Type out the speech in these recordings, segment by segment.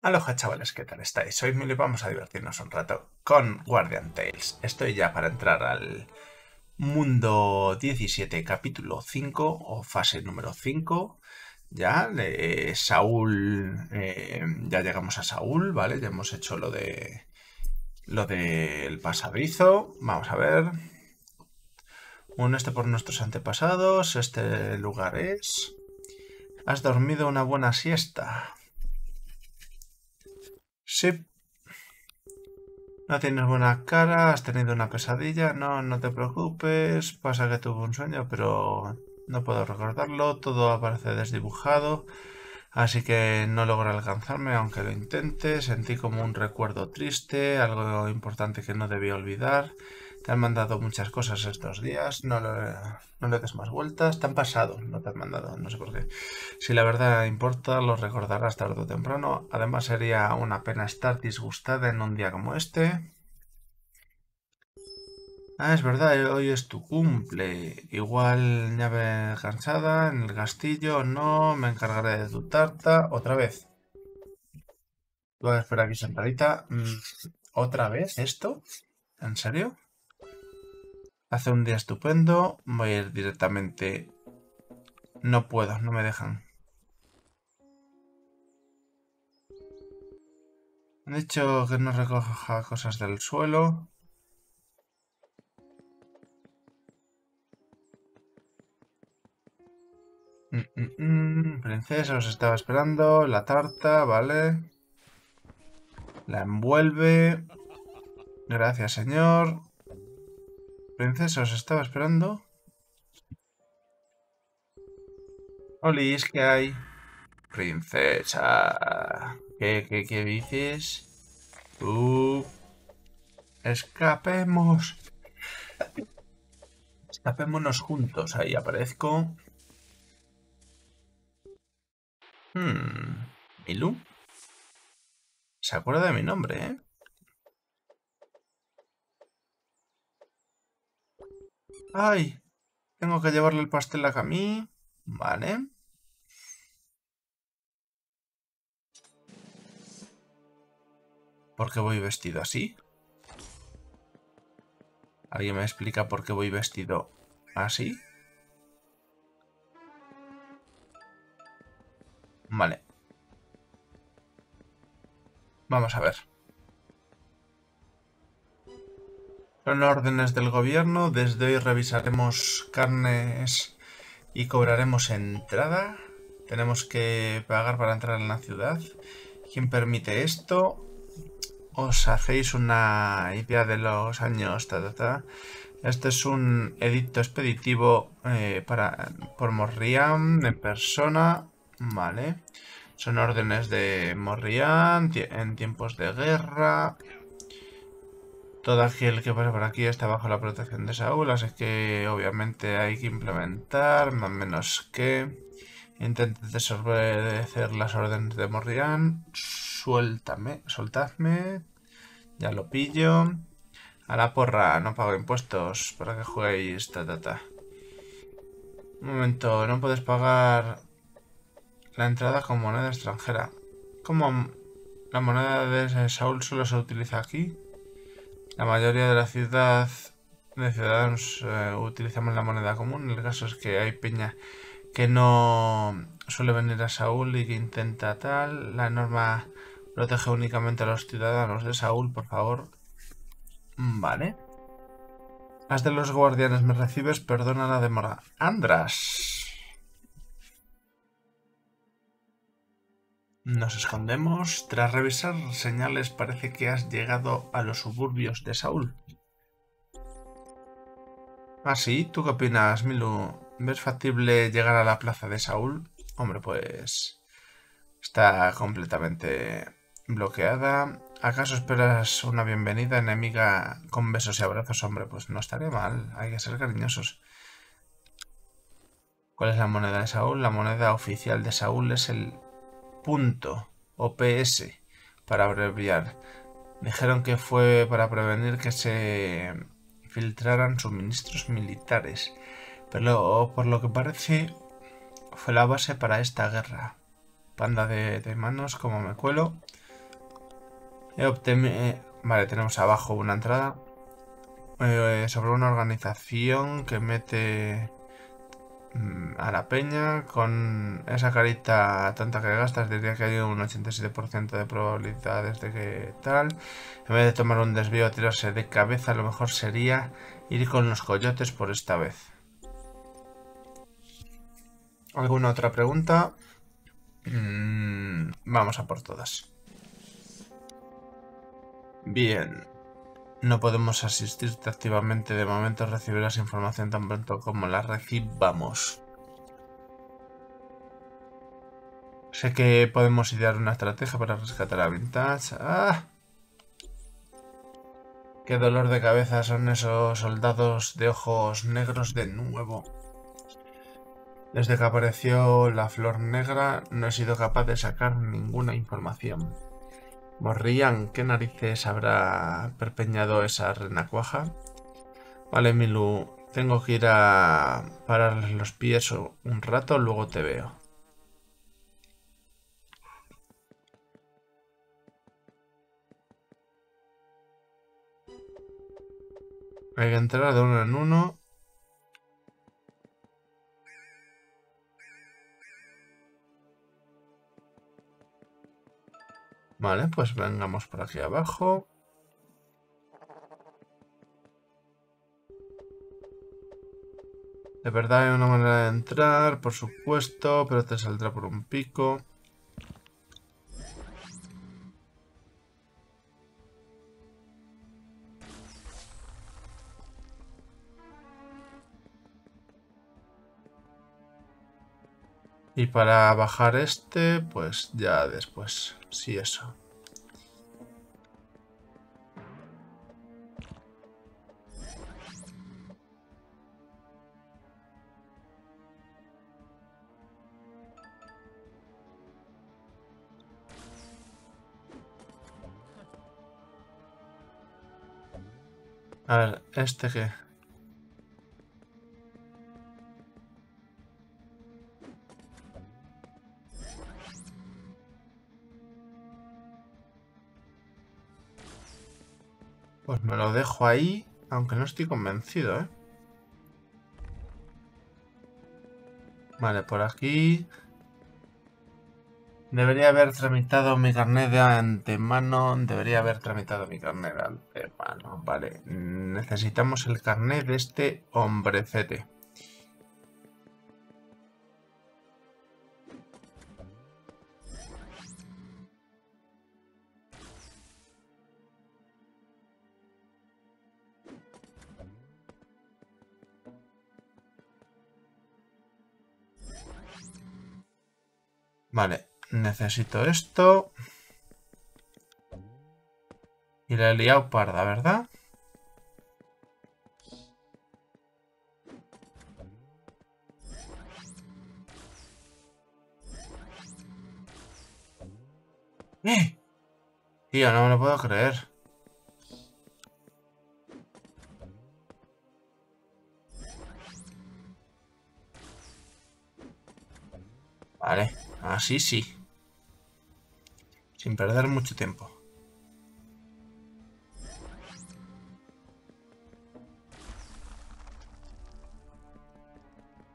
Aloha chavales, ¿qué tal estáis? Milo y vamos a divertirnos un rato con Guardian Tales. Estoy ya para entrar al mundo 17, capítulo 5 o fase número 5. Ya, de Saúl, eh, ya llegamos a Saúl, ¿vale? Ya hemos hecho lo de lo del pasadizo. Vamos a ver. Un este por nuestros antepasados. Este lugar es... Has dormido una buena siesta. Sí. No tienes buena cara, has tenido una pesadilla, no, no te preocupes, pasa que tuve un sueño, pero no puedo recordarlo, todo aparece desdibujado, así que no logro alcanzarme aunque lo intente, sentí como un recuerdo triste, algo importante que no debía olvidar. Te han mandado muchas cosas estos días, no, le des más vueltas, te han pasado, no te han mandado, no sé por qué. Si la verdad importa, lo recordarás tarde o temprano. Además sería una pena estar disgustada en un día como este. Ah, es verdad, hoy es tu cumple. Igual llave cansada en el castillo, no, me encargaré de tu tarta. Otra vez. Voy a esperar aquí sentadita. Mm, ¿Otra vez esto? ¿En serio? Hace un día estupendo. Voy a ir directamente. No puedo, no me dejan. Han dicho que no recoja cosas del suelo. Mm, mm, mm, princesa, os estaba esperando. La tarta, vale. La envuelve. Gracias, señor. Princesa, os estaba esperando. Olis, ¿qué hay? Princesa. ¿Qué, qué, dices? Uh, escapemos. Escapémonos juntos. Ahí aparezco. Hmm. ¿Milu? Se acuerda de mi nombre, ¿eh? ¡Ay! Tengo que llevarle el pastel a Camille. Vale. ¿Por qué voy vestido así? ¿Alguien me explica por qué voy vestido así? Vale. Vamos a ver. Son órdenes del gobierno. Desde hoy revisaremos carnes y cobraremos entrada. Tenemos que pagar para entrar en la ciudad. ¿Quién permite esto? Os hacéis una idea de los años. Ta, Este es un edicto expeditivo eh, para, por Morrián en persona. Vale. Son órdenes de Morrián en tiempos de guerra. Todo aquel que pasa por aquí está bajo la protección de Saúl, así que obviamente hay que implementar, más o menos que... Intente desobedecer las órdenes de Morrián. Suéltame, soltadme. Ya lo pillo. A la porra, no pago impuestos para que juguéis, ta, ta. Un momento, no puedes pagar la entrada con moneda extranjera. ¿Cómo la moneda de Saúl solo se utiliza aquí? La mayoría de la ciudad de ciudadanos eh, utilizamos la moneda común. El caso es que hay peña que no suele venir a Saúl y que intenta tal. La norma protege únicamente a los ciudadanos de Saúl, por favor. Vale. Haz de los guardianes me recibes, perdona la demora. Andras. Nos escondemos. Tras revisar señales parece que has llegado a los suburbios de Saúl. ¿Ah, sí? ¿Tú qué opinas, Milu? ¿Ves factible llegar a la plaza de Saúl? Hombre, pues... Está completamente bloqueada. ¿Acaso esperas una bienvenida enemiga con besos y abrazos? Hombre, pues no estaría mal. Hay que ser cariñosos. ¿Cuál es la moneda de Saúl? La moneda oficial de Saúl es el punto o PS para abreviar. Dijeron que fue para prevenir que se filtraran suministros militares, pero por lo que parece fue la base para esta guerra. Panda de, manos, como me cuelo. Eh, vale, tenemos abajo una entrada. Eh, sobre una organización que mete a la peña con esa carita tanta que gastas diría que hay un 87% de probabilidades de que tal. En vez de tomar un desvío a tirarse de cabeza lo mejor sería ir con los coyotes por esta vez. ¿alguna otra pregunta? Mm, vamos a por todas. Bien no podemos asistirte activamente. De momento recibirás información tan pronto como la recibamos. Sé que podemos idear una estrategia para rescatar a Vintage. ¡Ah! Qué dolor de cabeza son esos soldados de ojos negros de nuevo. Desde que apareció la flor negra no he sido capaz de sacar ninguna información. Morrían, ¿qué narices habrá perpeñado esa renacuaja? Vale, Milu, tengo que ir a parar los pies un rato, luego te veo. Hay que entrar de uno en uno. Vale, pues vengamos por aquí abajo. De verdad hay una manera de entrar, por supuesto, pero te saldrá por un pico. Y para bajar este, pues ya después. Sí, eso. A ver, ¿este qué? Pues me lo dejo ahí, aunque no estoy convencido, ¿eh? Vale, por aquí... Debería haber tramitado mi carnet de antemano. Debería haber tramitado mi carnet de antemano. Vale, necesitamos el carnet de este hombrecete. Vale, necesito esto. Y la he liado parda, ¿verdad? ¡Eh! Tío, no me lo puedo creer. Vale. Así sí. Sin perder mucho tiempo.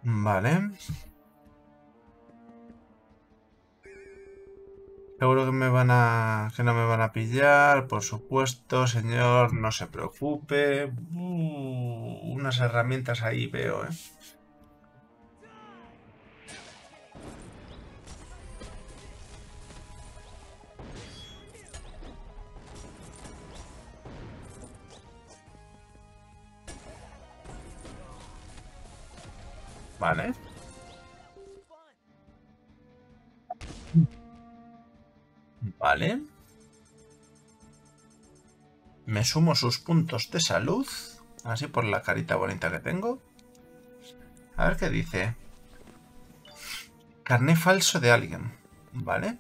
Vale. Seguro que me van a... que no me van a pillar, por supuesto, señor, no se preocupe. Uh, unas herramientas ahí veo, ¿eh? Vale. Vale. Me sumo sus puntos de salud. Así por la carita bonita que tengo. A ver qué dice. Carné falso de alguien. Vale.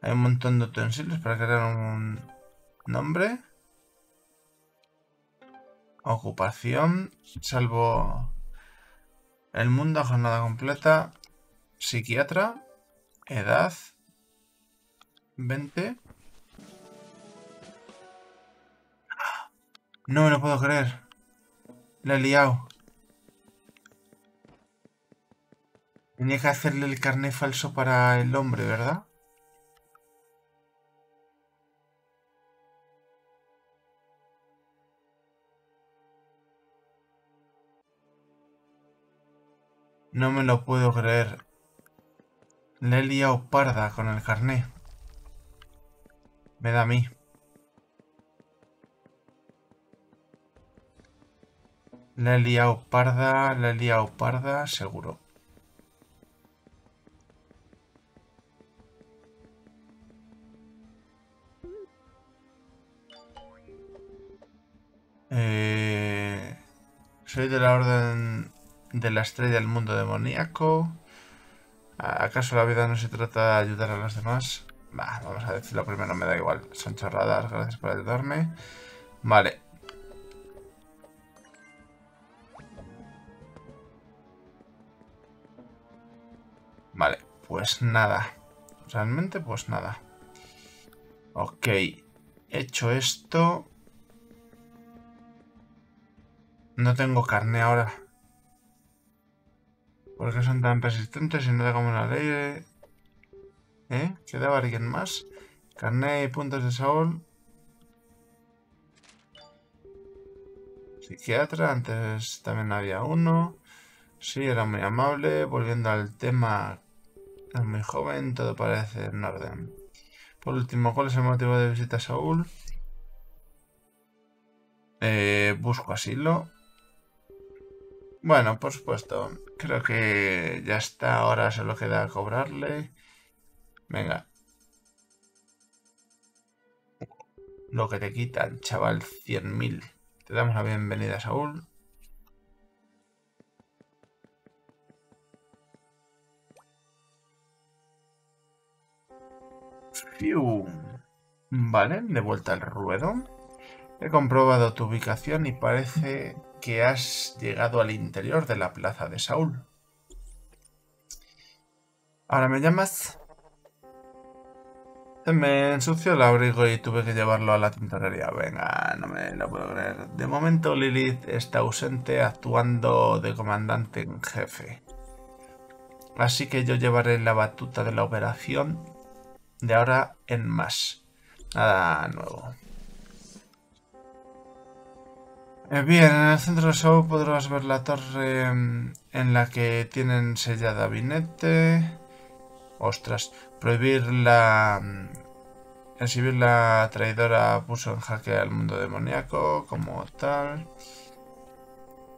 Hay un montón de utensilios para crear un nombre. Ocupación. Salvo el mundo, jornada completa. Psiquiatra. Edad. 20. No me lo puedo creer. La he liado. Tenía que hacerle el carné falso para el hombre, ¿verdad? No me lo puedo creer. Le he parda con el carné. Me da a mí. Le he liado parda, le he parda, seguro. Eh, soy de la orden de la estrella del mundo demoníaco. ¿Acaso la vida no se trata de ayudar a los demás? vamos a decirlo primero, me da igual. Son chorradas, gracias por ayudarme. Vale. Vale, pues nada. Realmente, pues nada. Ok. Hecho esto... No tengo carne ahora. ¿Por qué son tan resistentes y no como una ley? ¿Eh? ¿Quedaba alguien más? Carne y puntos de Saúl. Psiquiatra, antes también había uno. Sí, era muy amable. Volviendo al tema, es muy joven, todo parece en orden. Por último, ¿cuál es el motivo de visita a Saúl? Eh, busco asilo. Bueno, por supuesto. Creo que ya está. Ahora solo queda cobrarle. Venga. Lo que te quitan, chaval, 100.000. Te damos la bienvenida, Saúl. Vale, de vuelta al ruedo. He comprobado tu ubicación y parece que has llegado al interior de la plaza de Saúl. Ahora me llamas. Me ensució el abrigo y tuve que llevarlo a la tintorería. Venga, no me lo puedo creer. De momento Lilith está ausente actuando de comandante en jefe. Así que yo llevaré la batuta de la operación de ahora en más. Nada nuevo. Bien, en el centro del show podrás ver la torre mm, en la que tienen sellada gabinete. Ostras, prohibir la... Mm, exhibir la traidora puso en jaque al mundo demoníaco como tal.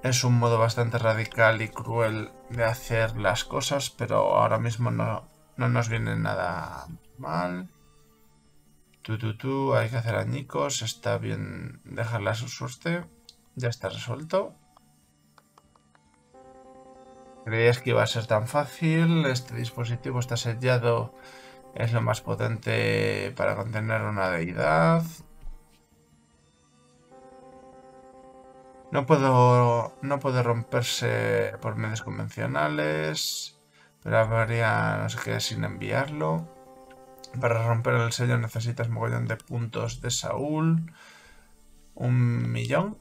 Es un modo bastante radical y cruel de hacer las cosas, pero ahora mismo no, no nos viene nada mal. Tú, tú, tú, hay que hacer añicos, está bien dejarla a su suerte. Ya está resuelto. ¿Creías que iba a ser tan fácil? Este dispositivo está sellado. Es lo más potente para contener una deidad. No puedo, no puede romperse por medios convencionales. Pero habría no sé qué sin enviarlo. Para romper el sello necesitas mogollón de puntos de Saúl. Un millón.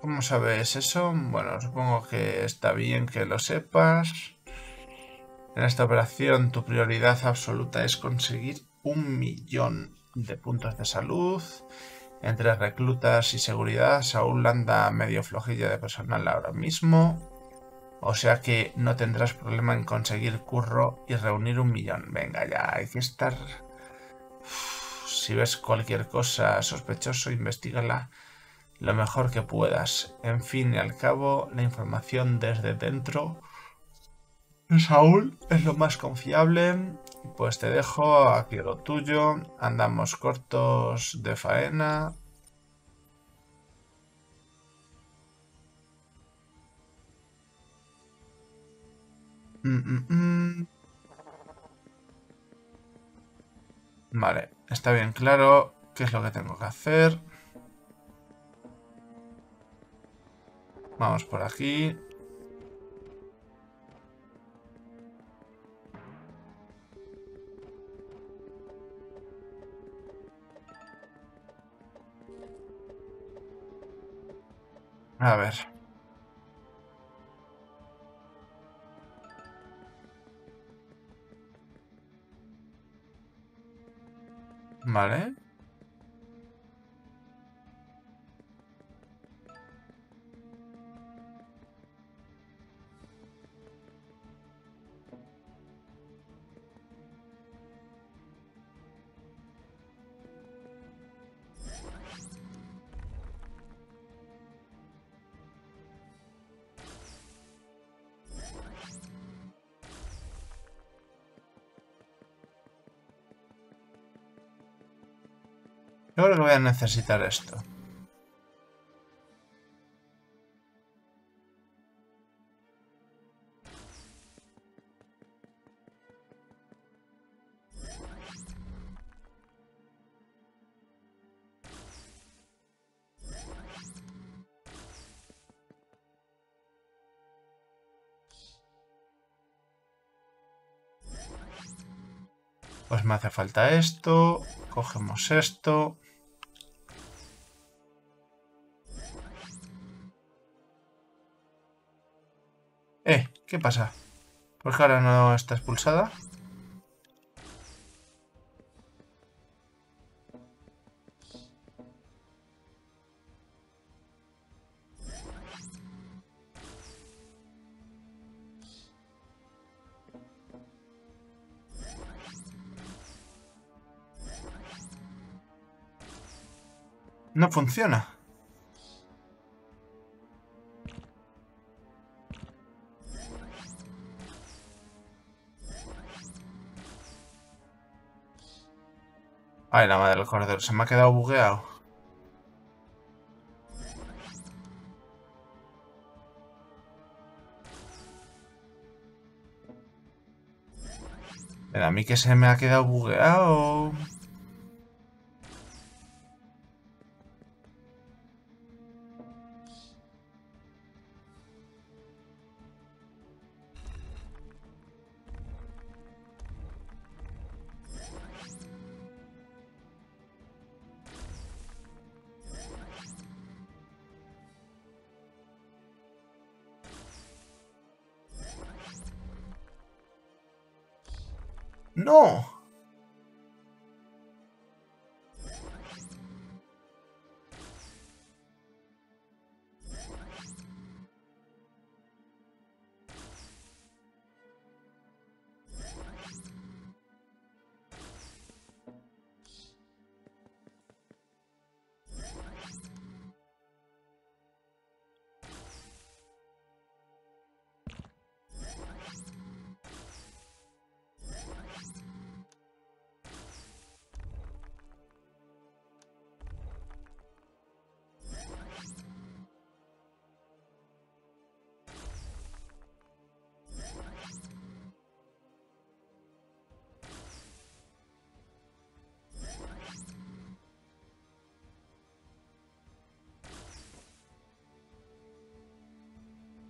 ¿Cómo sabes eso? Bueno, supongo que está bien que lo sepas. En esta operación tu prioridad absoluta es conseguir un millón de puntos de salud. Entre reclutas y seguridad, Saúl anda medio flojilla de personal ahora mismo. O sea que no tendrás problema en conseguir curro y reunir un millón. Venga ya, hay que estar... Si ves cualquier cosa sospechoso, investigala lo mejor que puedas. En fin y al cabo, la información desde dentro Saúl es lo más confiable. Pues te dejo aquí lo tuyo. Andamos cortos de faena. Mm, mm, mm. Vale, está bien claro qué es lo que tengo que hacer. Vamos por aquí. A ver. Vale. Yo que voy a necesitar esto. Pues me hace falta esto. Cogemos esto. ¿Qué pasa? ¿Por qué ahora no está expulsada? No funciona. Ay, la madre del cordero, se me ha quedado bugueado. Pero a mí que se me ha quedado bugueado.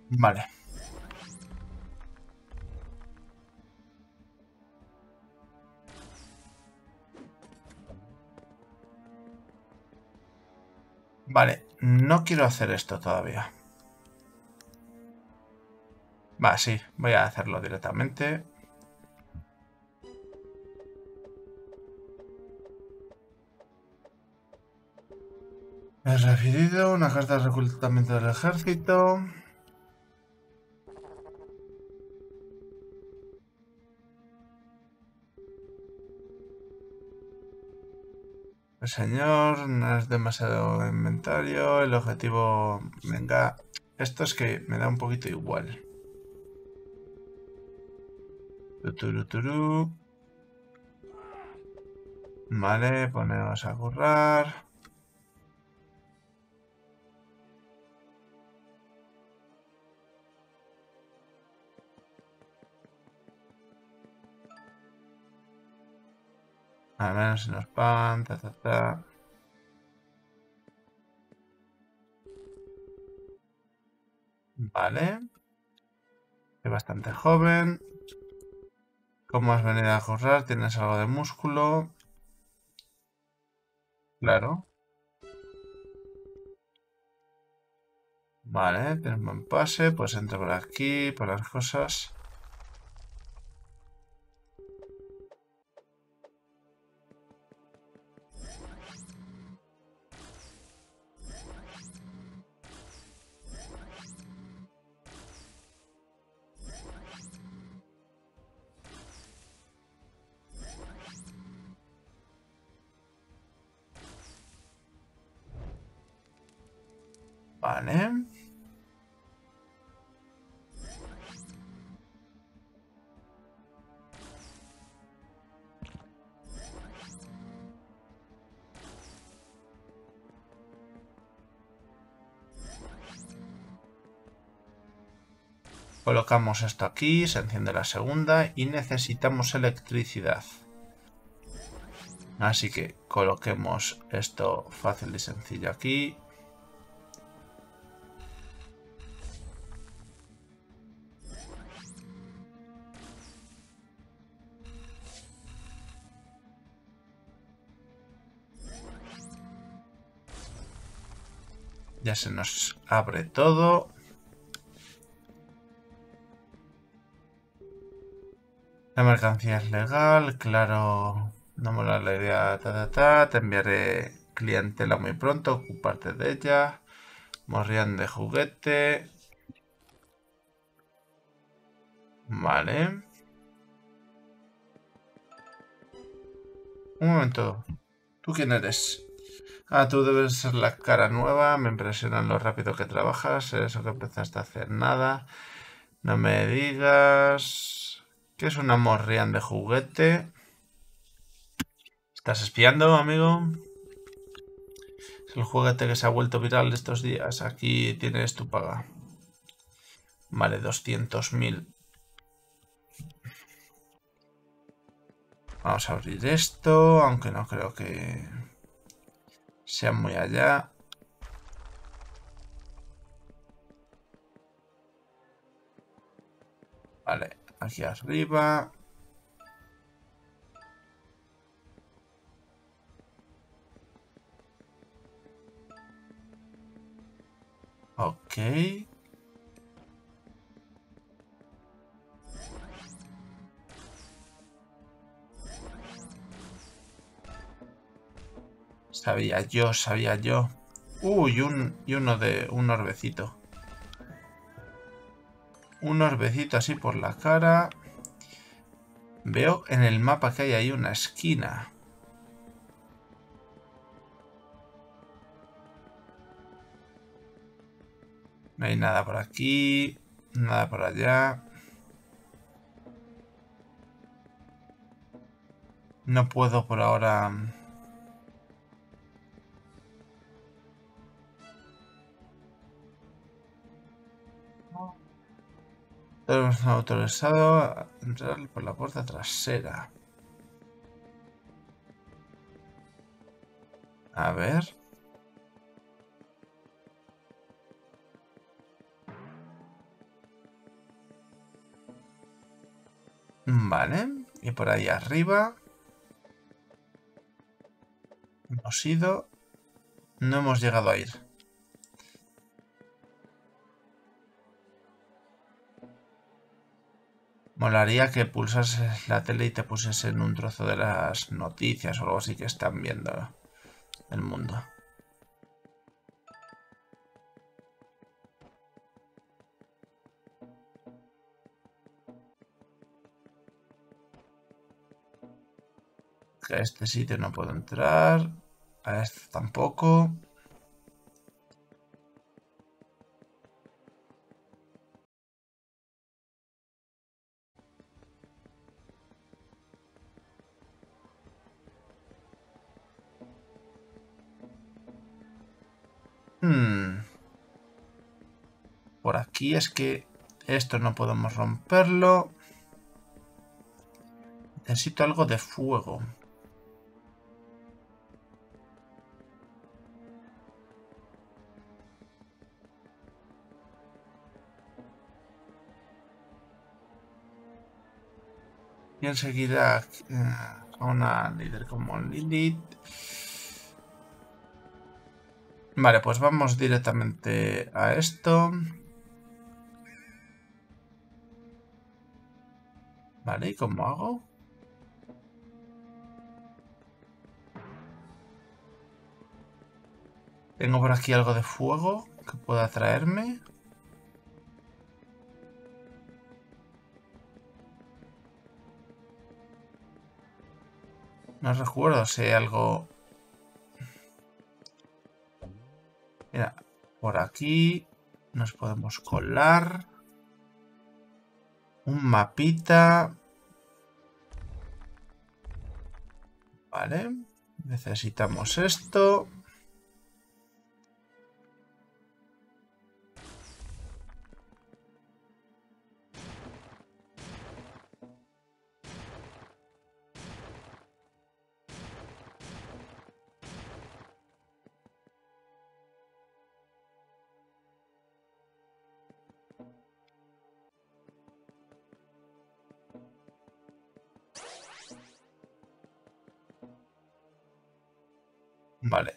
Vale. Vale, no quiero hacer esto todavía. Va, sí, voy a hacerlo directamente. He recibido una carta de reclutamiento del ejército. El señor, no es demasiado inventario. El objetivo, venga, esto es que me da un poquito igual. Vale, ponemos a currar. A ver si nos pagan, ta, ta, ta. Vale. Es bastante joven. ¿Cómo has venido a correr? ¿Tienes algo de músculo? Claro. Vale, tenemos un pase, pues entro por aquí, por las cosas. Vale. Colocamos esto aquí, se enciende la segunda y necesitamos electricidad. Así que coloquemos esto fácil y sencillo aquí. Ya se nos abre todo. La mercancía es legal, claro, no mola la idea, ta, ta, te enviaré clientela muy pronto, ocuparte de ella. Morrían de juguete. Vale. Un momento. ¿Tú quién eres? Ah, tú debes ser la cara nueva. Me impresiona lo rápido que trabajas. Eso que empezaste a hacer nada. No me digas... ¿Qué es una morrian de juguete? ¿Estás espiando, amigo? Es el juguete que se ha vuelto viral estos días. Aquí tienes tu paga. Vale, 200.000. Vamos a abrir esto, aunque no creo que sea muy allá. Vale, aquí arriba. Ok. Sabía yo, sabía yo. Uy, un, y uno de un orbecito. Un orbecito así por la cara. Veo en el mapa que hay ahí una esquina. No hay nada por aquí, nada por allá. No puedo por ahora... Tenemos autorizado a entrar por la puerta trasera. A ver. Vale, y por ahí arriba hemos ido, no hemos llegado a ir. Molaría que pulsases la tele y te pusiese en un trozo de las noticias o algo así que están viendo el mundo. a este sitio no puedo entrar. A este tampoco. Aquí es que esto no podemos romperlo. Necesito algo de fuego. Y enseguida eh, a una líder como Lilith. Vale, pues vamos directamente a esto. Vale, ¿y cómo hago? Tengo por aquí algo de fuego que pueda traerme. No recuerdo si hay algo... Mira, por aquí nos podemos colar. Un mapita. Vale. Necesitamos esto. Vale.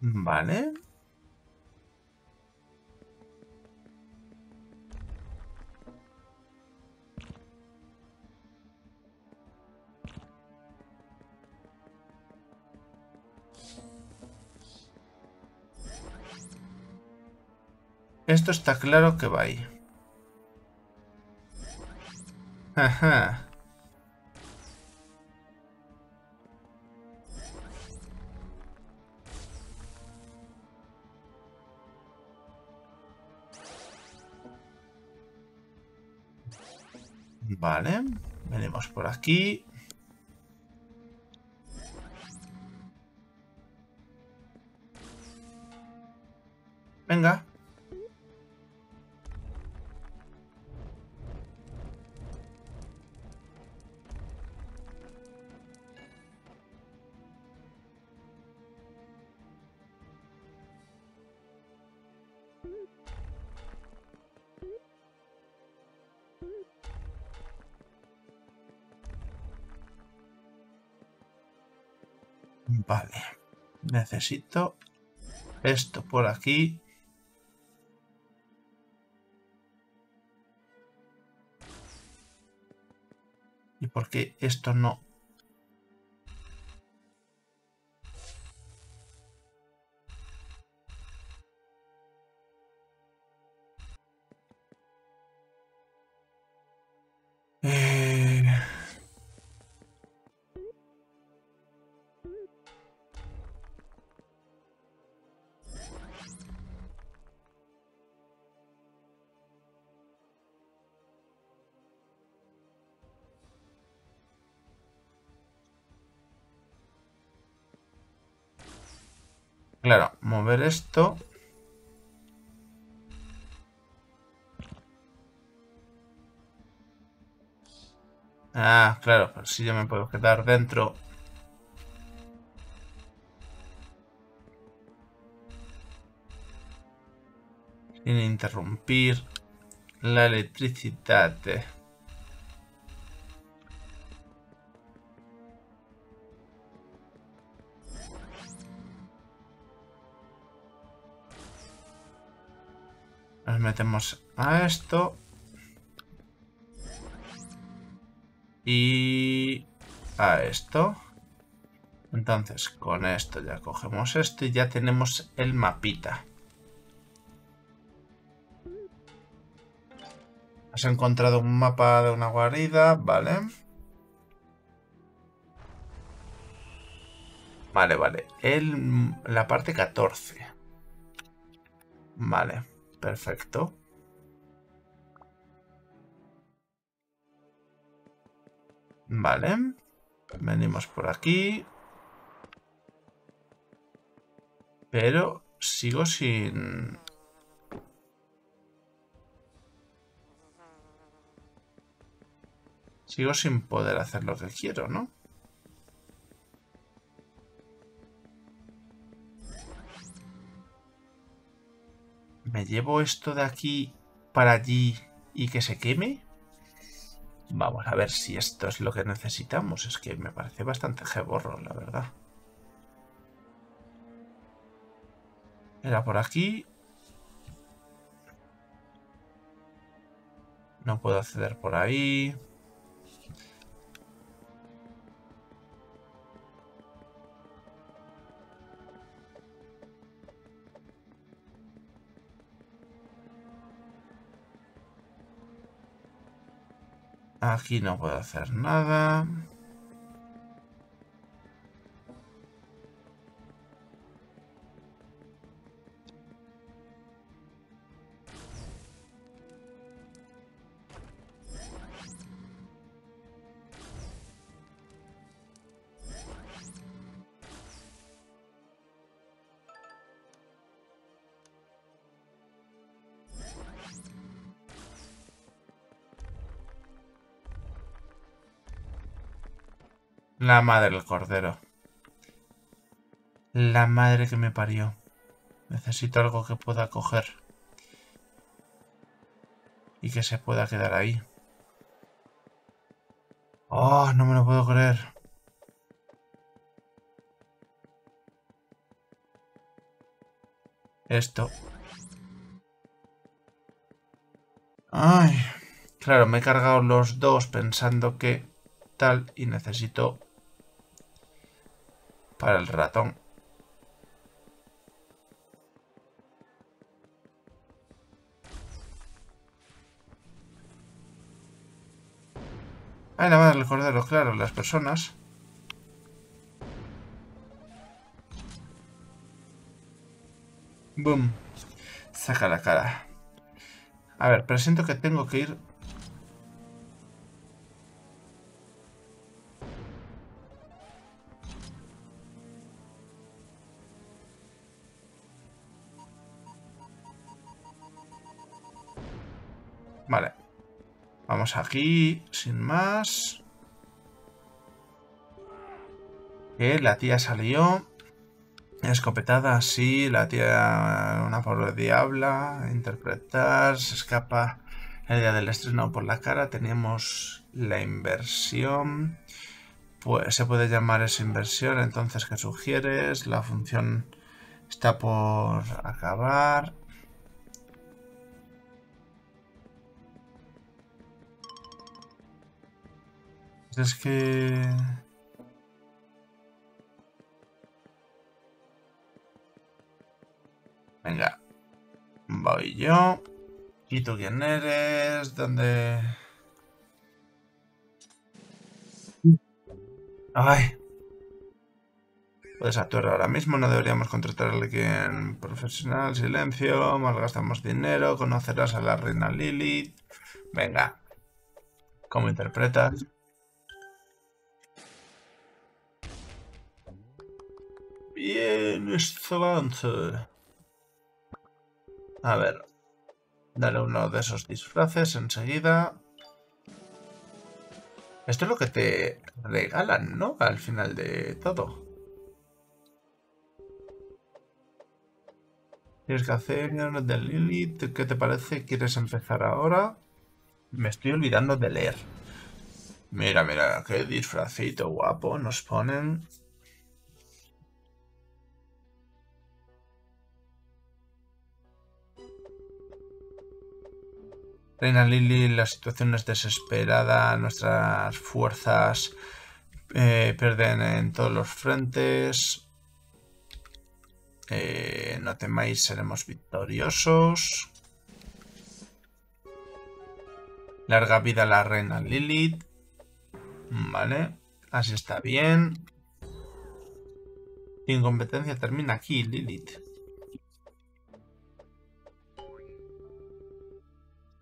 Vale. Esto está claro que va ahí. Vale, venimos por aquí. Necesito esto por aquí. ¿Y por qué esto no? Claro, mover esto. Ah, claro, pero si yo me puedo quedar dentro. Sin interrumpir la electricidad. Metemos a esto. Y a esto. Entonces, con esto ya cogemos esto y ya tenemos el mapita. Has encontrado un mapa de una guarida, vale. Vale, vale. El, la parte 14. Vale. Perfecto. Vale. Venimos por aquí. Pero sigo sin... Sigo sin poder hacer lo que quiero, ¿no? ¿Me llevo esto de aquí para allí y que se queme? Vamos a ver si esto es lo que necesitamos. Es que me parece bastante jeborro, la verdad. Era por aquí. No puedo acceder por ahí. Aquí no puedo hacer nada. La madre del cordero. La madre que me parió. Necesito algo que pueda coger. Y que se pueda quedar ahí. Oh, no me lo puedo creer. Esto. Ay. Claro, me he cargado los dos pensando que tal y necesito para el ratón. Ahí la madre del cordero, claro, las personas. Boom. Saca la cara. A ver, presiento que tengo que ir Aquí, sin más. Que la tía salió. Escopetada, sí. La tía, una pobre diabla. Interpretar, se escapa el día del estreno por la cara. Tenemos la inversión. Pues se puede llamar esa inversión. Entonces, ¿qué sugieres? La función está por acabar. Es que... Venga. Voy yo. ¿Y tú quién eres? ¿Dónde...? Ay. Puedes actuar ahora mismo, no deberíamos contratar a alguien profesional. Silencio, malgastamos dinero, conocerás a la reina Lilith. Venga. ¿Cómo interpretas? Bien, excelente. A ver. Dale uno de esos disfraces enseguida. Esto es lo que te regalan, ¿no? Al final de todo. Tienes que hacer de Lilith. ¿Qué te parece? ¿Quieres empezar ahora? Me estoy olvidando de leer. Mira, mira, qué disfrazito guapo nos ponen. Reina Lily, la situación es desesperada, nuestras fuerzas eh, pierden en todos los frentes. Eh, no temáis, seremos victoriosos. Larga vida a la reina Lilith. Vale, así está bien. Incompetencia termina aquí, Lilith.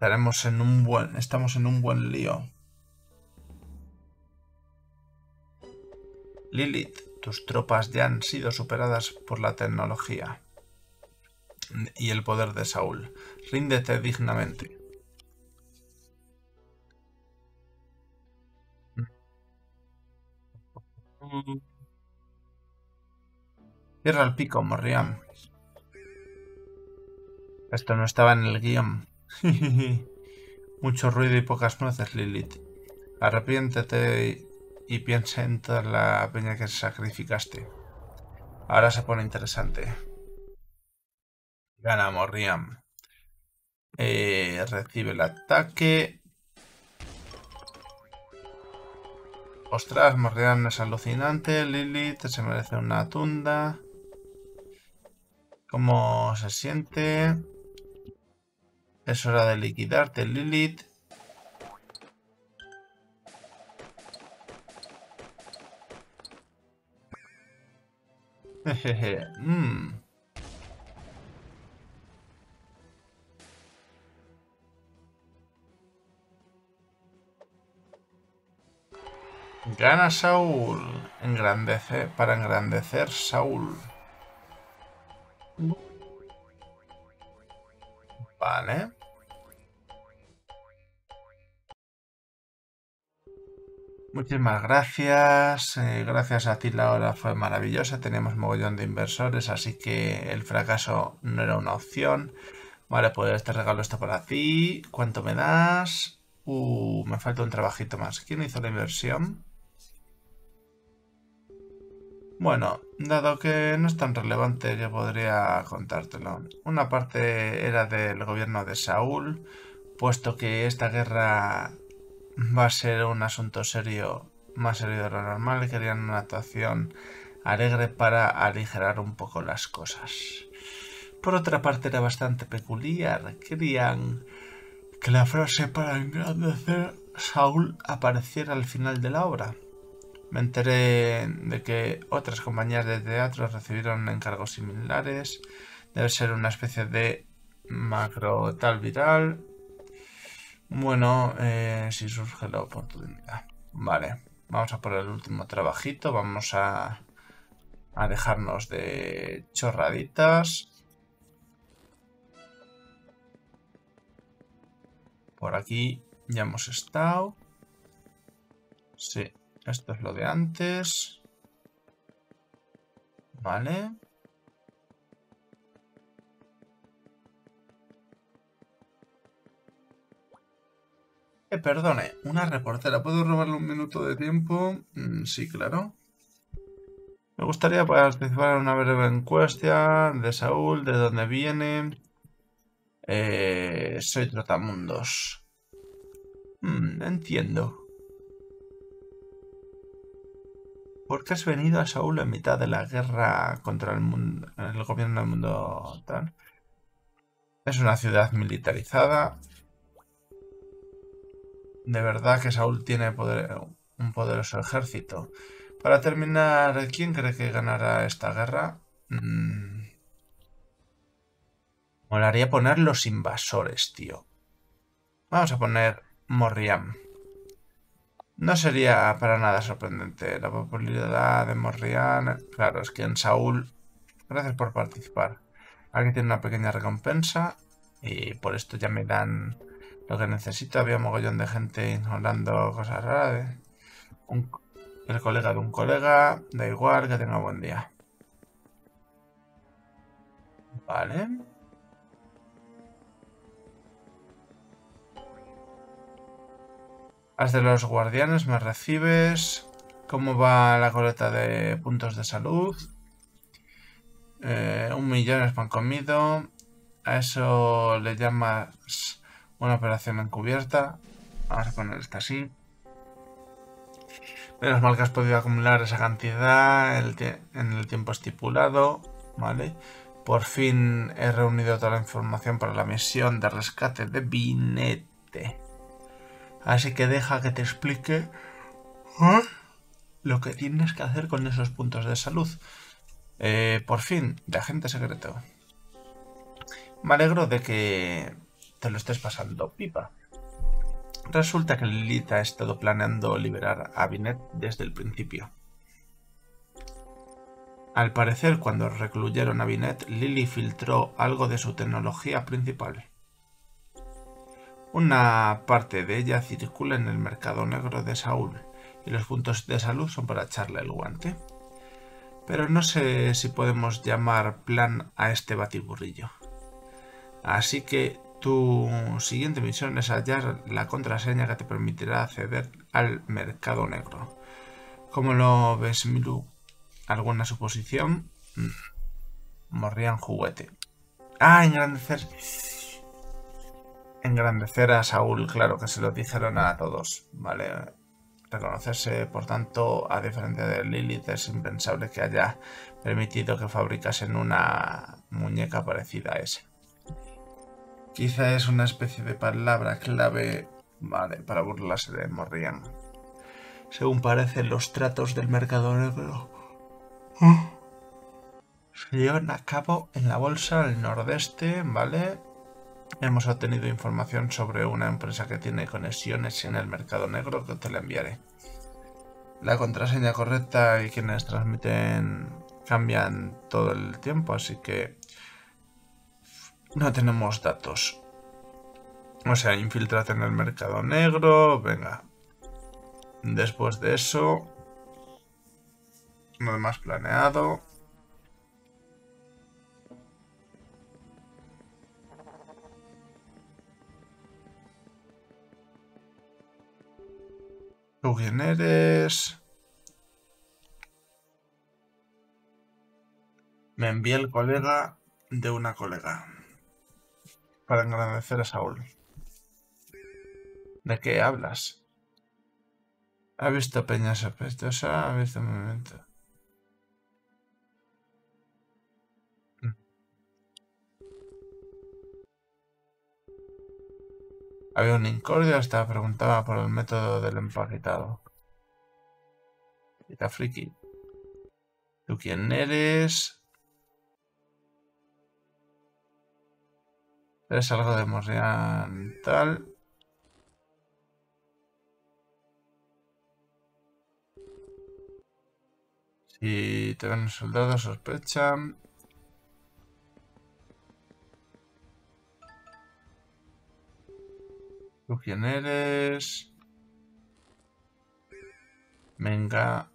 Estaremos en un buen, estamos en un buen lío. Lilith, tus tropas ya han sido superadas por la tecnología y el poder de Saúl. Ríndete dignamente. Cierra el pico, Morriam. Esto no estaba en el guion. Mucho ruido y pocas nueces, Lilith. Arrepiéntete y piensa en toda la peña que sacrificaste. Ahora se pone interesante. Gana Morriam. Eh, recibe el ataque. Ostras, Morriam es alucinante. Lilith se merece una tunda. ¿Cómo se siente? Es hora de liquidarte, Lilith. Jejeje. Mm. Gana Saúl. Engrandece para engrandecer Saúl. Vale. Muchísimas gracias. eh, gracias a ti la hora fue maravillosa. Teníamos mogollón de inversores, así que el fracaso no era una opción. Vale, pues te regalo esto para ti. ¿Cuánto me das? Uh, me falta un trabajito más. ¿Quién hizo la inversión? Bueno, dado que no es tan relevante, yo podría contártelo. Una parte era del gobierno de Saúl, puesto que esta guerra va a ser un asunto serio, más serio de lo normal, querían una actuación alegre para aligerar un poco las cosas. Por otra parte era bastante peculiar, querían que la frase para engrandecer Saúl apareciera al final de la obra. Me enteré de que otras compañías de teatro recibieron encargos similares. Debe ser una especie de macro tal viral. Bueno, eh, si surge la oportunidad. Vale, vamos a por el último trabajito. Vamos a, a dejarnos de chorraditas. Por aquí ya hemos estado. Sí, esto es lo de antes. Vale. Eh, perdone, una reportera. ¿Puedo robarle un minuto de tiempo? Mm, sí, claro. Me gustaría participar en una breve encuesta de Saúl, de dónde viene. Eh, soy Trotamundos. Mm, entiendo. ¿Por qué has venido a Saúl en mitad de la guerra contra el mundo, el gobierno del mundo tal? Es una ciudad militarizada. De verdad que Saúl tiene un poderoso ejército. Para terminar, ¿quién cree que ganará esta guerra? Mm. Molaría poner los invasores, tío. Vamos a poner Morriam. No sería para nada sorprendente. La popularidad de Morriam. Claro, es que en Saúl. Gracias por participar. Aquí tiene una pequeña recompensa. Y por esto ya me dan lo que necesito. Había mogollón de gente hablando cosas raras. ¿eh? Un- el colega de un colega. Da igual, que tenga buen día. Vale. Haz de los guardianes, me recibes. ¿Cómo va la coleta de puntos de salud? Eh, un millón es pan comido. A eso le llamas una operación encubierta. Vamos a poner esta así. Menos mal que has podido acumular esa cantidad en el tiempo estipulado. Vale. Por fin he reunido toda la información para la misión de rescate de Binete. Así que deja que te explique ¿eh? lo que tienes que hacer con esos puntos de salud. Eh, por fin, de agente secreto. Me alegro de que te lo estés pasando pipa. Resulta que Lilith ha estado planeando liberar a Binet desde el principio. Al parecer, cuando recluyeron a Binet, Lily filtró algo de su tecnología principal. Una parte de ella circula en el mercado negro de Saúl y los puntos de salud son para echarle el guante. Pero no sé si podemos llamar plan a este batiburrillo. Así que Tu siguiente misión es hallar la contraseña que te permitirá acceder al mercado negro. ¿Cómo lo ves, Milu? ¿Alguna suposición? Mm. Morrían juguete. Ah, engrandecer. Engrandecer a Saúl, claro que se lo dijeron a todos. Vale. Reconocerse, por tanto, a diferencia de Lilith, es impensable que haya permitido que fabricasen una muñeca parecida a esa. Quizá es una especie de palabra clave, vale, para burlarse de Morrian. Según parecen los tratos del mercado negro, se llevan a cabo en la bolsa del nordeste, ¿vale? Hemos obtenido información sobre una empresa que tiene conexiones en el mercado negro que te la enviaré. La contraseña correcta y quienes transmiten cambian todo el tiempo, así que no tenemos datos. O sea, infiltrate en el mercado negro, venga. Después de eso, no más planeado. ¿Tú quién eres? Me envía el colega de una colega. Para agradecer a Saúl. ¿De qué hablas? ¿Ha visto Peña sospechosa? ¿Ha visto un momento? Había un incordio, hasta preguntaba por el método del empaquetado. Está friki. ¿Tú quién eres? ¿Eres algo de Morrian tal? Si te ven soldados, sospechan. ¿Tú quién eres? Venga.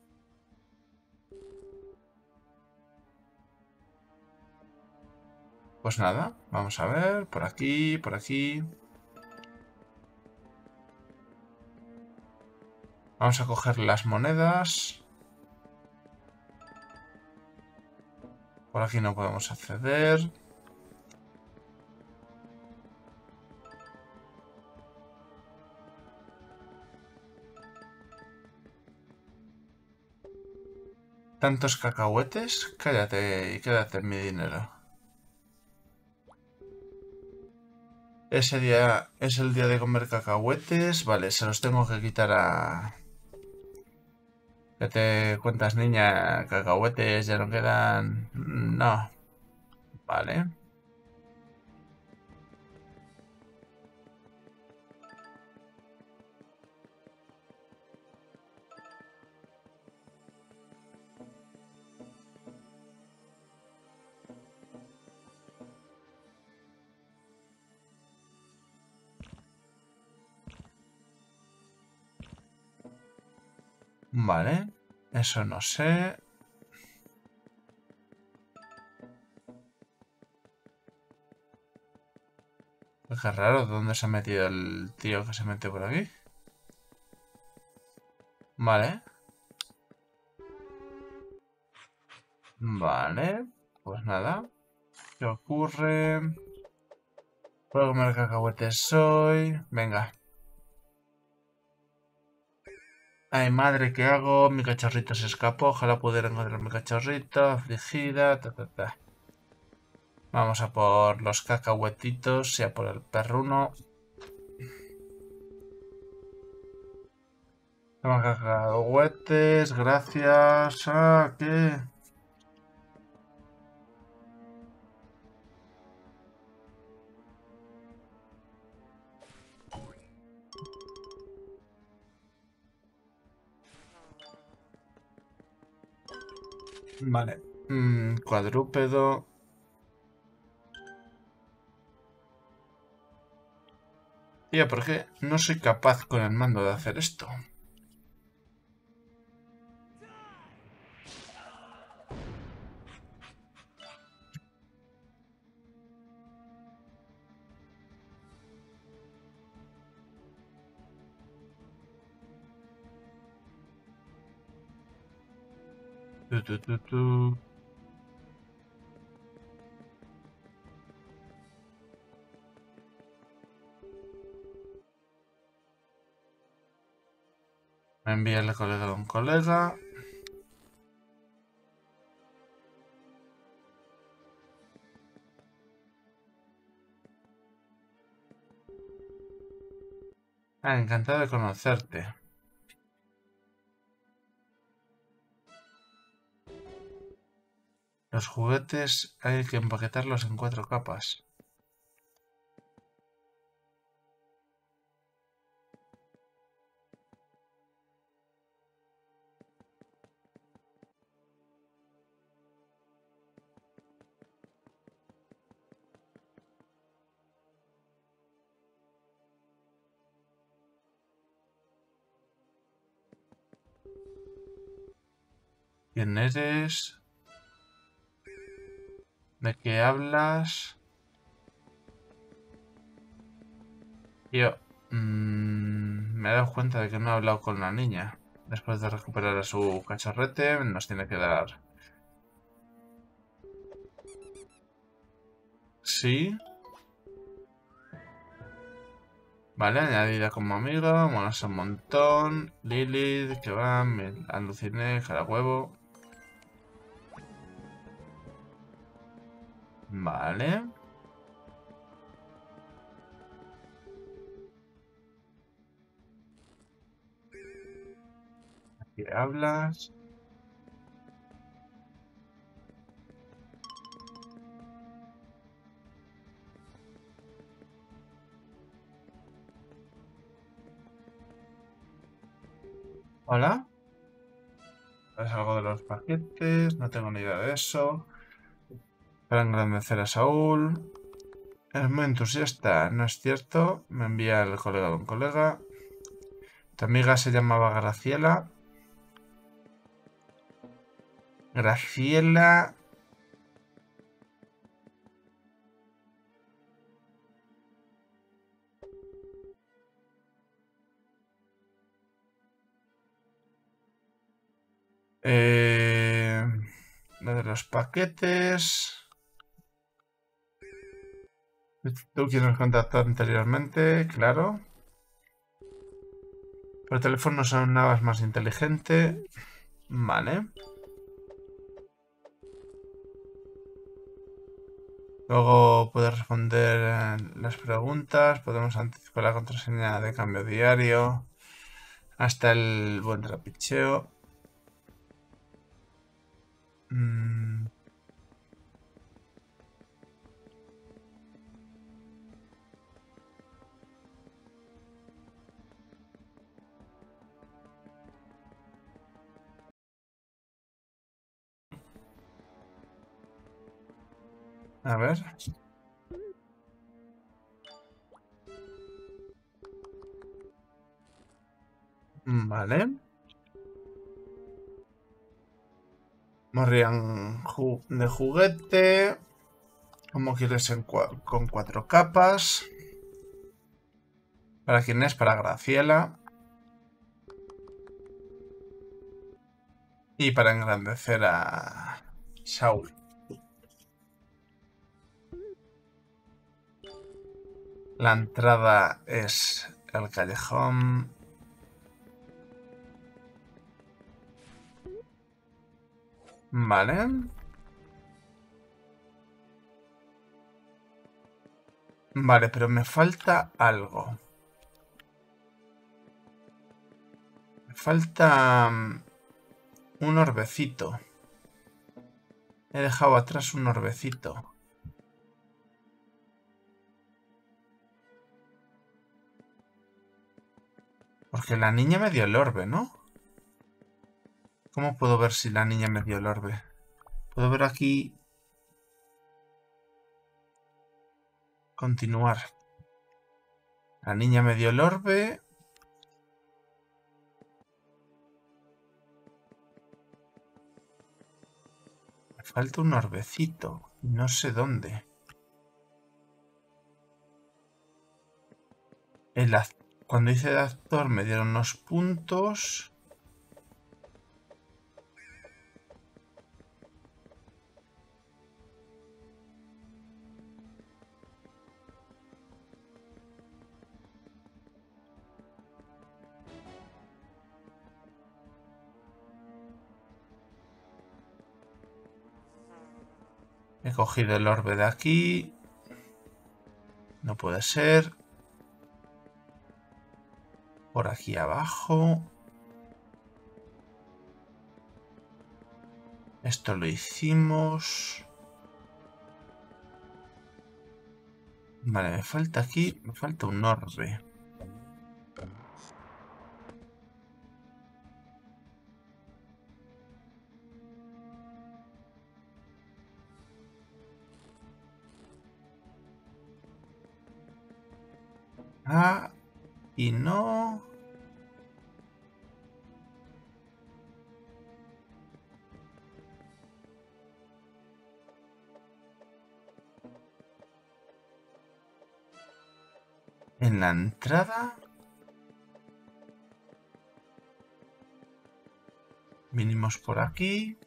Pues nada, vamos a ver, por aquí, por aquí. Vamos a coger las monedas. Por aquí no podemos acceder. ¿Tantos cacahuetes? Cállate y quédate en mi dinero. Ese día es el día de comer cacahuetes. Vale, se los tengo que quitar a... ¿Qué te cuentas, niña? Cacahuetes ya no quedan... No. Vale. Vale, eso no sé. Qué raro, ¿dónde se ha metido el tío que se mete por aquí? Vale. Vale, pues nada. ¿Qué ocurre? Puedo comer cacahuetes hoy. Venga. Ay, madre, ¿qué hago? Mi cachorrito se escapó. Ojalá pudiera encontrar mi cachorrito. Afligida. Vamos a por los cacahuetitos y a por el perruno. Toma cacahuetes, gracias. Ah, ¿qué? Vale. Mm, cuadrúpedo. Tío, ¿por qué no soy capaz con el mando de hacer esto? Tu, tu, tu. Me envía el colega de un colega. Ah, encantado de conocerte. Los juguetes hay que empaquetarlos en cuatro capas. ¿Quién eres? ¿De qué hablas? Yo mm, me he dado cuenta de que no he hablado con la niña. Después de recuperar a su cachorrete, nos tiene que dar... Sí. Vale, añadida como amiga, monos un montón, Lilith, que va, aluciné, cada huevo. Vale. ¿Qué hablas? Hola. ¿Es algo de los paquetes? No tengo ni idea de eso. Para engrandecer a Saúl. Es muy entusiasta, ¿no es cierto? Me envía el colega de un colega. Tu amiga se llamaba Graciela. Graciela... Eh, de los paquetes. Tú quien nos contactó anteriormente, claro. Por teléfono son nada más inteligente. Vale. Luego puedes responder las preguntas. Podemos anticipar la contraseña de cambio diario. Hasta el buen trapicheo. De juguete. Como quieres con cuatro capas. ¿Para quién es? Para Graciela. Y para engrandecer a Saúl. La entrada es el callejón. Vale. Vale, pero me falta algo. Me falta mm, un orbecito. He dejado atrás un orbecito. Porque la niña me dio el orbe, ¿no? ¿Cómo puedo ver si la niña me dio el orbe? Puedo ver aquí... Continuar. La niña me dio el orbe. Me falta un orbecito. No sé dónde. El, cuando hice de actor me dieron unos puntos. Cogido el orbe de aquí. No puede ser. Por aquí abajo. Esto lo hicimos. Vale, me falta aquí, me falta un orbe. Ah, y no... En la entrada... Vinimos por aquí.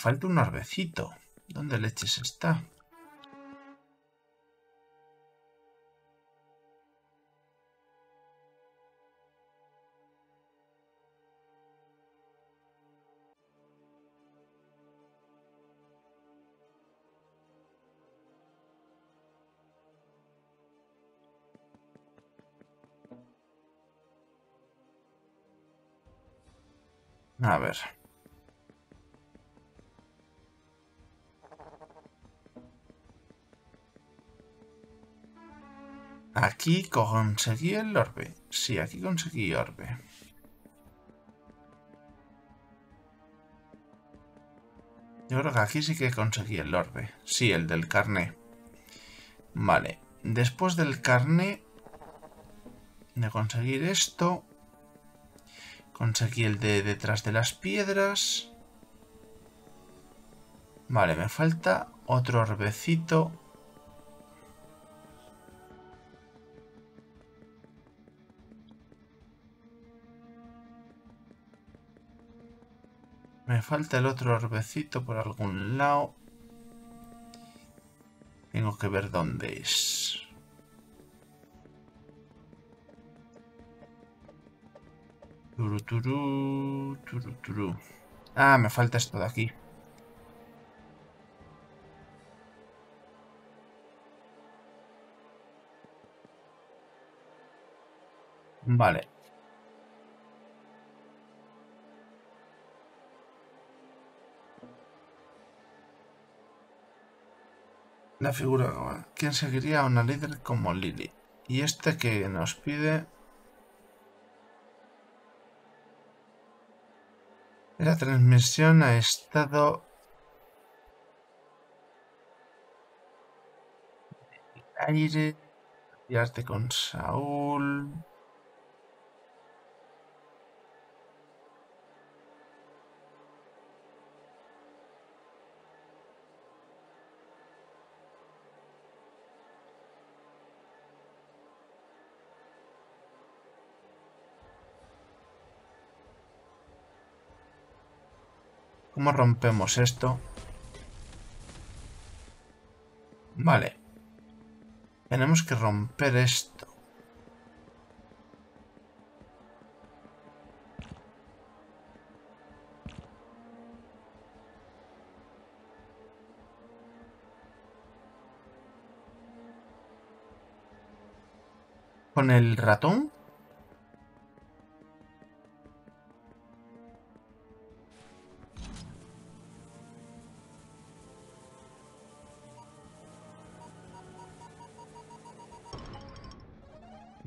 Falta un orbecito. ¿Dónde leches está? A ver. Aquí conseguí el orbe. Sí, aquí conseguí orbe. Yo creo que aquí sí que conseguí el orbe. Sí, el del carné. Vale. Después del carné de conseguir esto, conseguí el de detrás de las piedras. Vale, me falta otro orbecito Me falta el otro orbecito por algún lado. Tengo que ver dónde es. Turuturu, turuturu. Ah, me falta esto de aquí. Vale. La figura. ¿Quién seguiría a una líder como Lily? Y este que nos pide... La transmisión ha estado... Aire... Con Saúl... ¿Cómo rompemos esto? Vale. Tenemos que romper esto. ¿Con el ratón?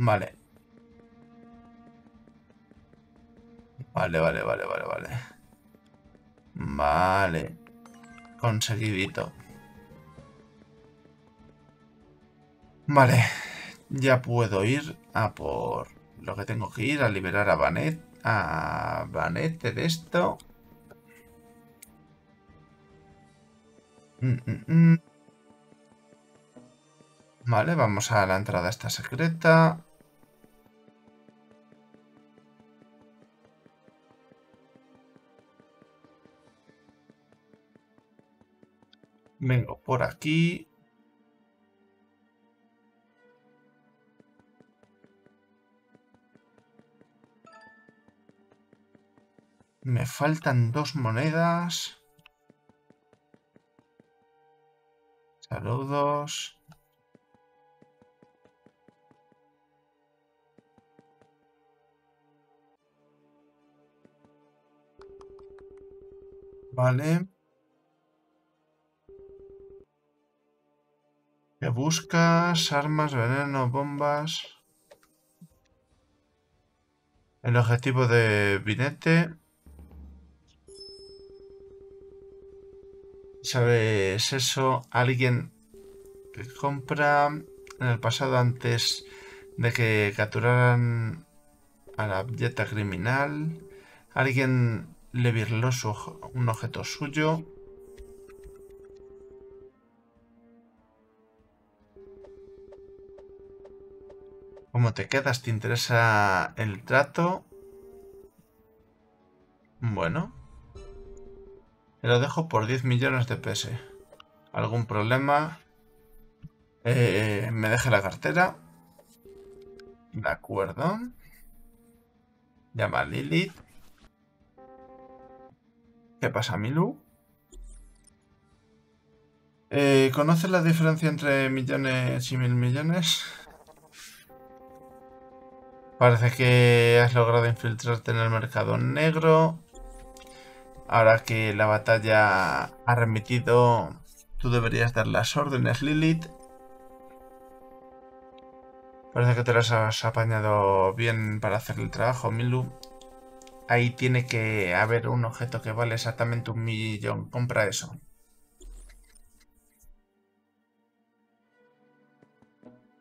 Vale. Vale, vale, vale, vale, vale. Vale. Conseguidito. Vale. Ya puedo ir a por lo que tengo que ir, a liberar a Vanet. A Vanet de esto. Mm, mm, mm. Vale, vamos a la entrada esta secreta. Vengo por aquí. Me faltan dos monedas. Saludos. Vale. ¿Qué buscas? Armas, veneno, bombas. El objetivo de Vinete. ¿Sabes eso? Alguien que compra en el pasado antes de que capturaran a la dieta criminal. Alguien le virló un objeto suyo. ¿Cómo te quedas? ¿Te interesa el trato? Bueno. Te lo dejo por 10 millones de PS. ¿Algún problema? Eh, me deje la cartera. De acuerdo. Llama a Lilith. ¿Qué pasa, Milu? Eh, ¿Conoces la diferencia entre millones y mil millones? Parece que has logrado infiltrarte en el mercado negro. Ahora que la batalla ha remitido, tú deberías dar las órdenes, Lilith. Parece que te las has apañado bien para hacer el trabajo, Milu. Ahí tiene que haber un objeto que vale exactamente un millón. Compra eso.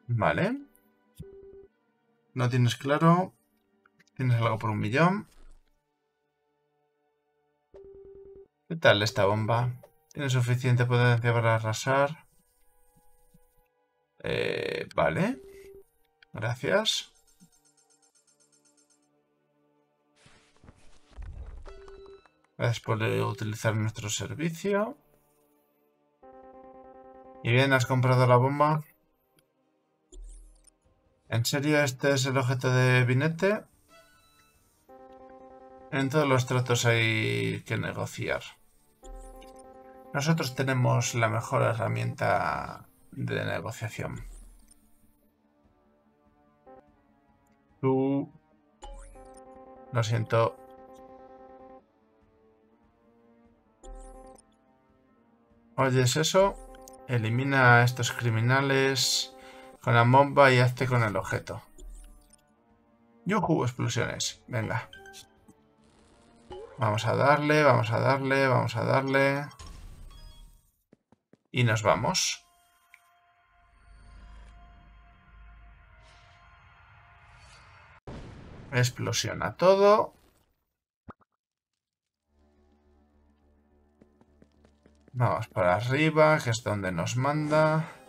Vale. ¿No tienes claro? ¿Tienes algo por un millón? ¿Qué tal esta bomba? ¿Tiene suficiente potencia para arrasar? Eh, vale. Gracias. Gracias por utilizar nuestro servicio. Y bien, ¿has comprado la bomba? ¿En serio este es el objeto de Binete? En todos los tratos hay que negociar. Nosotros tenemos la mejor herramienta de negociación. Tú... Lo siento, ¿Oyes eso? Elimina a estos criminales con la bomba y hazte con el objeto. Yuhu, explosiones. Venga. Vamos a darle, vamos a darle, vamos a darle. Y nos vamos. Explosiona todo. Vamos para arriba, que es donde nos manda.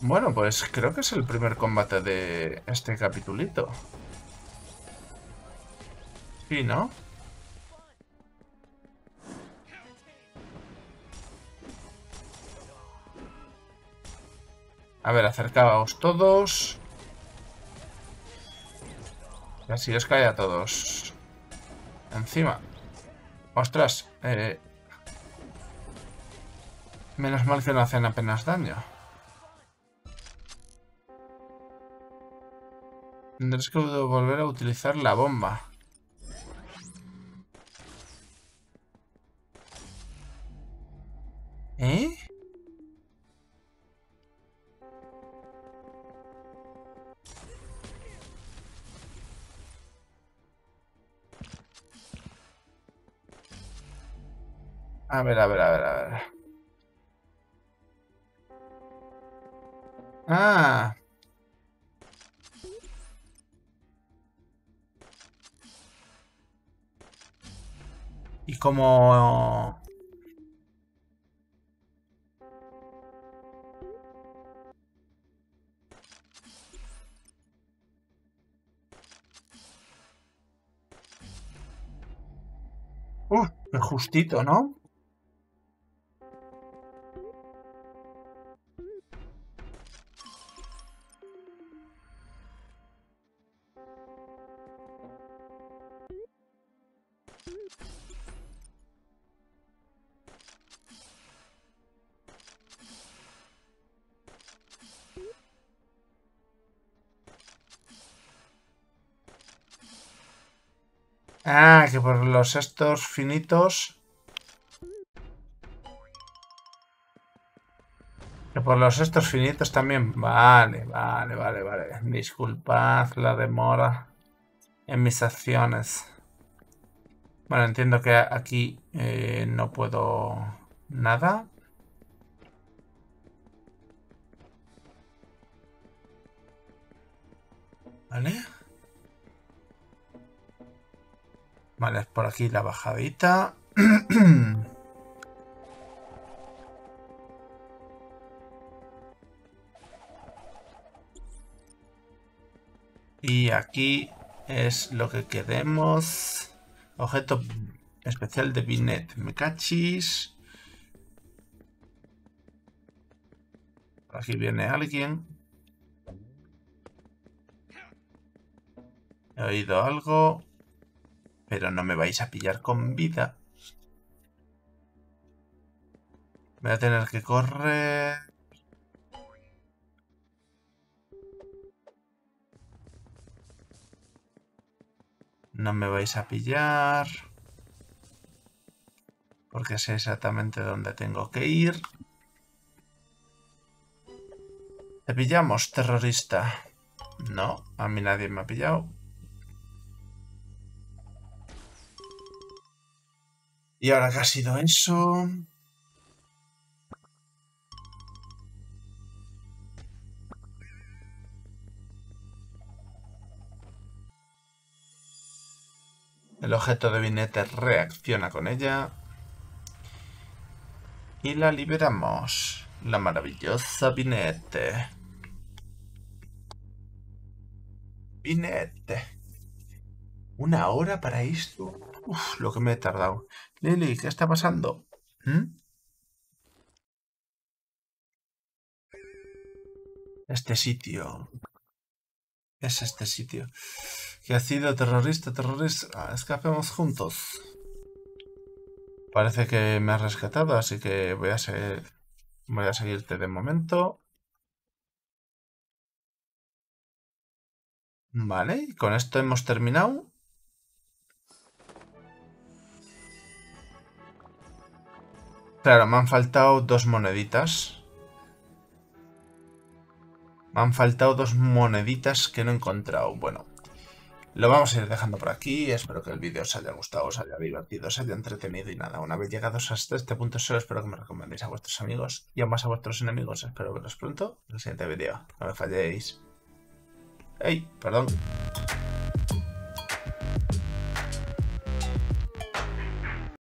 Bueno, pues creo que es el primer combate de este capitulito. Sí, ¿no? A ver, acercaos todos. Y así os cae a todos. Encima. Ostras. Eh... Menos mal que no hacen apenas daño. Tendrás que volver a utilizar la bomba. ¿Eh? A ver, a ver, a ver, a ver. Ah. Y como... Uh, justito, ¿no? Ah, que por los estos finitos... Que por los estos finitos también... Vale, vale, vale, vale. Disculpad la demora en mis acciones. Bueno, entiendo que aquí eh, no puedo nada. Vale. Vale, por aquí la bajadita. y aquí es lo que queremos. Objeto especial de Binet. Me cachis. Aquí viene alguien. He oído algo. Pero no me vais a pillar con vida. Voy a tener que correr. No me vais a pillar. Porque sé exactamente dónde tengo que ir. ¿Te pillamos, terrorista? No, a mí nadie me ha pillado. Y ahora que ha sido eso... El objeto de Binete reacciona con ella. Y la liberamos. La maravillosa Binete. Binete. Una hora para esto. Uf, lo que me he tardado. Lily, ¿qué está pasando? ¿Mm? Este sitio. Es este sitio. Que ha sido terrorista, terrorista. Escapemos juntos. Parece que me has rescatado, así que voy a, voy a seguirte de momento. Vale, con esto hemos terminado. Claro, me han faltado dos moneditas. Me han faltado dos moneditas que no he encontrado. Bueno, lo vamos a ir dejando por aquí. Espero que el vídeo os haya gustado, os haya divertido, os haya entretenido y nada. Una vez llegados hasta este punto solo espero que me recomendéis a vuestros amigos y aún más a vuestros enemigos. Espero veros pronto en el siguiente vídeo. No me falléis. ¡Ey! Perdón.